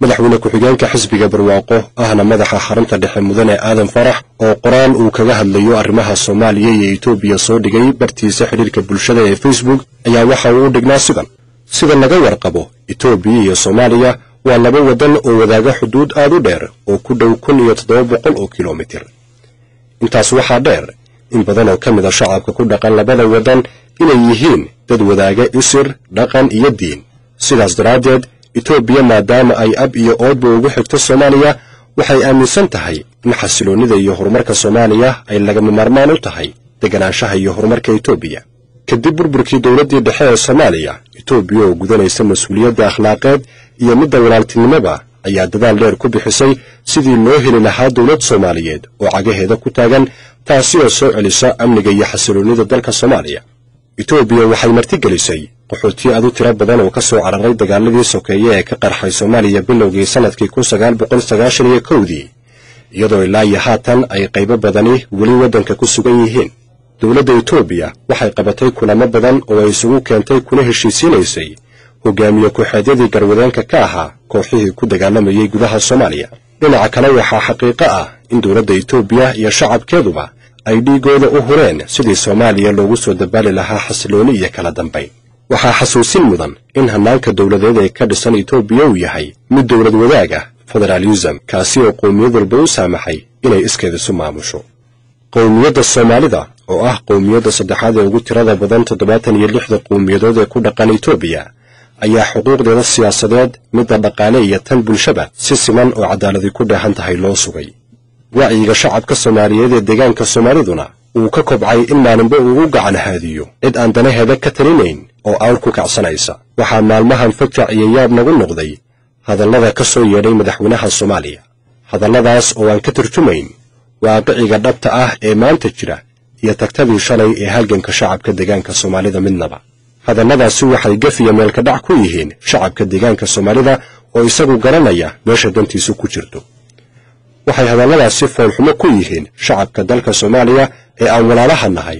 madaxweyne ku-xigeenka xisbiga barwaaqo ahna madaxa xarunta dhexe mudane aadan farax oo qoraal uu kaga hadlayo arrimaha soomaaliya iyo etoobiya soo dhigay bartiisa xidhiirka bulshada ee facebook ayaa waxa uu u dhignaa sidan. Sida laga warqabo etoobiya iyo soomaaliya waa laba waddan oo wadaaga xuduud aad u dheer oo ku dhow kun iyo toddoba boqol oo kilomitir intaas waxaa dheer in badan oo ka mid a shacabka ku dhaqan labada waddan inay yihiin dad wadaaga isir dhaqan iyo diin. Sidaas daraaddeed etoobiya maadaama ay ab iyo oodba ugu xigto soomaaliya waxay aaminsan tahay in xasiloonnida iyo horumarka soomaaliya ay lagama maarmaan u tahay deganaanshaha iyo horumarka etoobiya kadib burburkii dowladdii dhexe ee soomaaliya etoobiya oo gudanaysa mas'uuliyadda akhlaaqeed iyo midda walaaltinimoba ayaa dadaal dheer ku bixisay sidii loo heli lahaa dowlad soomaaliyeed oo cagaheeda ku taagan taasi oo soo celisa amniga iyo xasiloonnida dalka soomaaliya. Etoobiya waxay martigelisay qaxootiyo aad u tiro badan oo ka soo cararay dagaaladii sokeeye ee ka qarxay soomaaliya bilowgii sannadkii kun sagaal boqol sagaashan iyo kowdii iyadoo ilaa iyo haatan ay qaybo badani weli waddanka ku sugan yihiin. Dowladda etoobiya waxay qabatay kulamo badan oo ay isugu keentay kuna heshiisiinaysay hogaamiye ku-xeedyadii garwadeenka ka ahaa kooxihii ku dagaalamayay gudaha soomaaliya. Dhinaca kale waxaa xaqiiqo ah in dowladda etoobiya iyo shacabkeeduba ay dhiigooda u hureen sidii soomaaliya loogu soo dabaali lahaa xasilooni iyo kala dambayn waxaa xasuusin mudan in hannaanka dowladeed ee ka dhisan etoobiya uu yahay mid dowlad wadaag ah federaalism kaasi oo qowmiyad walba u saamaxay inay iskeed isu maamusho. Qowmiyadda soomaalida oo ah qowmiyadda saddexaad ee ugu tirada badan toddobaatan iyo lixda qowmiyadood ee ku dhaqan etoobiya ayaa xuquuqdeeda siyaasadeed midda dhaqaale iyo tan bulshaba si siman oo cadaaladi ku dheehan tahay loo sugay. Wacyiga shacabka soomaaliyeed ee deegaanka soomaaliduna uu ka kobcay in maalinba uu u gacan haadiyo. Cid aan danaheeda ka talinayn oo awr ku kacsanaysa. Waxaa maalmahan fajac iyo yaab nagu noqday. Hadallada ka soo yeedhay madaxweynaha soomaaliya. Hadalladaas oo aan ka turjumayn waaqiciga dhabta ah ee maanta jira iyo tagtadii shalay ee halganka shacabka deegaanka soomaalida midnaba. Hadalladaasi waxay gafiya meelka dhac ku yihiin shacabka deegaanka soomaalida oo isagu garanaya meesha dantiisu ku jirto. Waxay hadalladaasi foolxumo ku yihiin shacabka dalka soomaaliya ee aan walaalaha nahay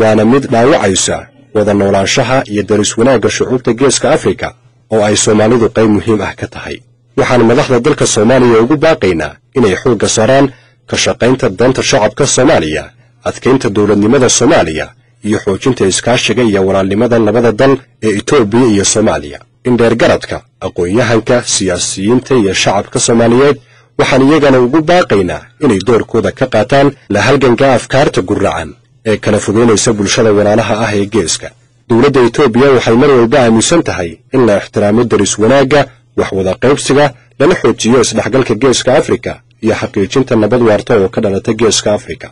waana mid dhaawacaysa wada noolaanshaha iyo daris wanaagga shucuubta geeska afrika oo ay soomaalidu qayb muhiim ah ka tahay. Waxaan madaxda dalka soomaaliya ugu baaqaynaa inay xoogga saaraan ka shaqaynta danta shacabka soomaaliya adkaynta dowladnimada soomaaliya iyo xoojinta iskaashiga iyo walaalnimada labada dal ee etoobiya iyo soomaaliya. In dheergaradka aqoon-yahanka siyaasiyiinta iyo shacabka soomaaliyeed waxaan iyagana ugu baaqaynaa inay doorkooda ka qaataan la halganka afkaarta guracan ee kala fogeynaysa bulshada walaalaha ah ee geeska. Dowladda etoobiya waxay mar walba aaminsan tahay in la ixtiraamo daris wanaagga wax wada qaybsiga lana xoojiyo isdhexgalka geeska afrika iyo xaqiijinta nabad waarta oo ka dhalata geeska afrika